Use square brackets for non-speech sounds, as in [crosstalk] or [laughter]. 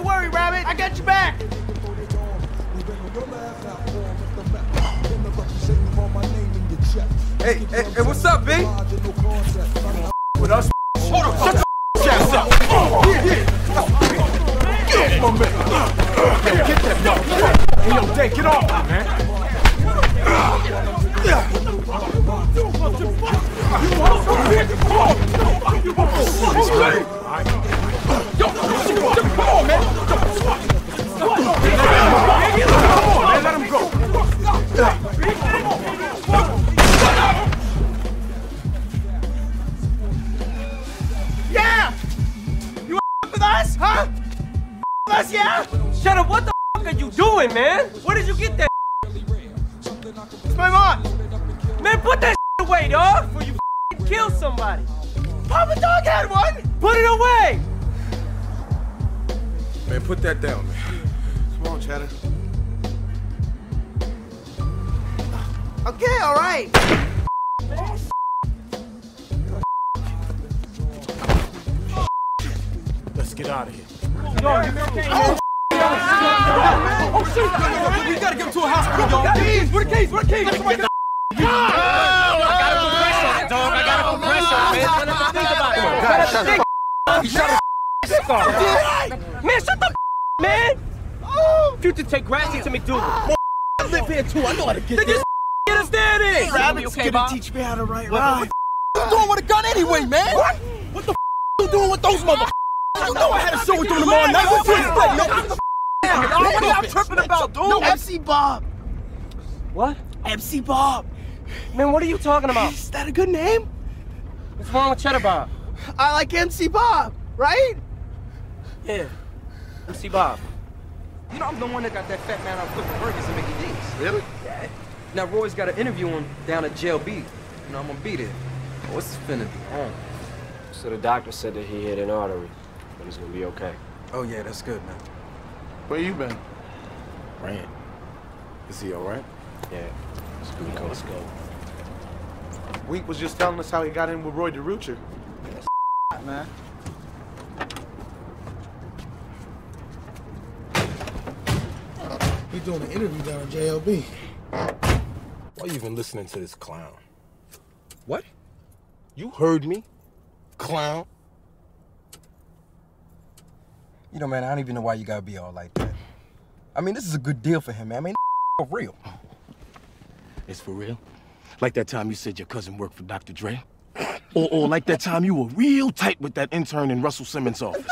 you worry, Rabbit. I got your back. Hey, hey, hey, what's up, B? With us, hold on, shut the ass up. Get my man. Get that man. Hey, yo, Dave, get off, man. You want some bitch? You want some bitch? Us, huh? With us, yeah? Shut up, what the f are you doing, man? Where did you get that? It's my mom. Man, put that away, dog, before you f kill somebody. Papa Doc had one. Put it away! Man, put that down, man. Come on, Cheddar. Okay, all right. Let's get out of here. Oh, oh, shit! We gotta get him to a hospital, y'all. Keys, where the keys? Where the keys? Somebody got- Man, shut the f man! Oh. Future take Grassy to McDougal. Ah. I live here too. I know how to get Then just get us there [laughs] then! Rabbit's gonna teach me how to ride ride. What you doing with a gun anyway, man? What? What the you doing with those mother? You know I had a show with them tomorrow night. What you expect, man? What are you tripping about, dude? No, MC Bob. What? MC Bob. Man, what are you talking about? Is that a good name? What's wrong with Cheddar Bob? I like MC Bob, right? Yeah. MC Bob. You know, I'm the one that got that fat man out flipping burgers and Mickey D's. Really? Yeah. Now, Roy's got to interview him down at JLB. You know, I'm gonna be there. Oh, it's finna be on. So the doctor said that he hit an artery, but he's gonna be okay. Oh, yeah, that's good, man. Where you been? Rand. Is he all right? Yeah. Let's go. Let's go. Wink was just telling us how he got in with Roy DeRucher. Man. He doing an interview down at JLB. Why you even listening to this clown? What? You heard me? Clown? You know, man, I don't even know why you gotta be all like that. I mean, this is a good deal for him, man. I mean, [laughs] for real. It's for real? Like that time you said your cousin worked for Dr. Dre? Or, or like that time you were real tight with that intern in Russell Simmons' office?